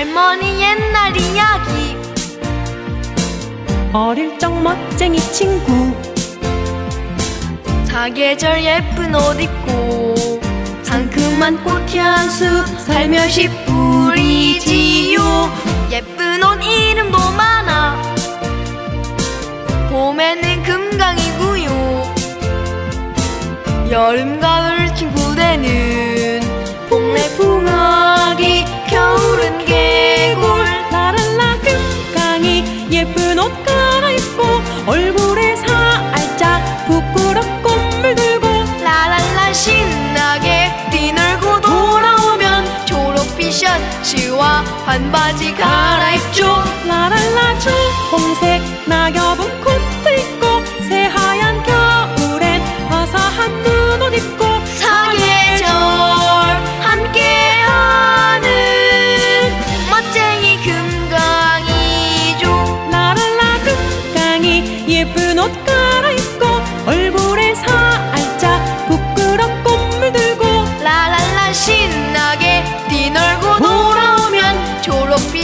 할머니 옛날 이야기. 어릴 적 멋쟁이 친구. 사계절 예쁜 옷 입고 상큼한 꽃 향수 살며시 뿌리지요. 예쁜 옷 이름도 많아. 봄에는 금강이고요. 여름 가을 예쁜 옷 갈아입고 얼굴에 살짝 부끄럽고 물들고 라랄라 신나게 뛰놀고 돌아오면 초록빛 셔츠와 반바지 갈아입죠. 라랄라 주 홍색 낙엽은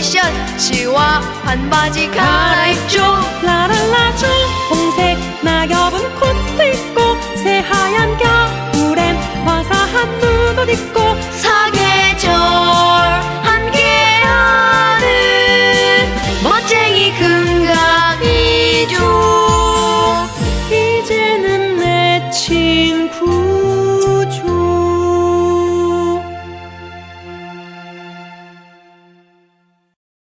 초록빛 셔츠와 반바지 갈아입죠. 라랄라 주홍색